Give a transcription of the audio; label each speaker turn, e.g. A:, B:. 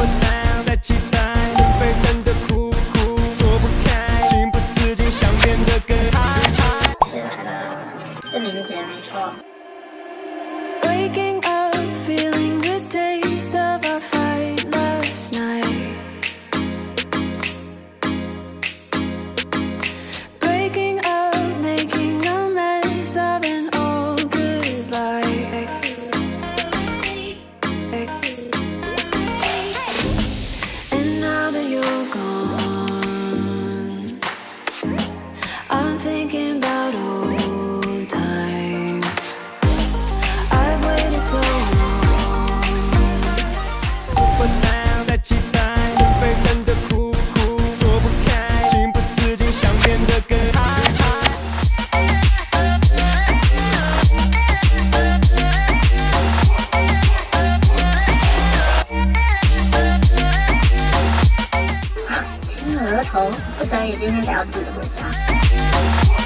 A: Superstar 在期待，心沸腾的苦苦躲不开，情不自禁想变得更嗨。
B: 是来了，是明显没错。额头，不可以今天不要自己回家。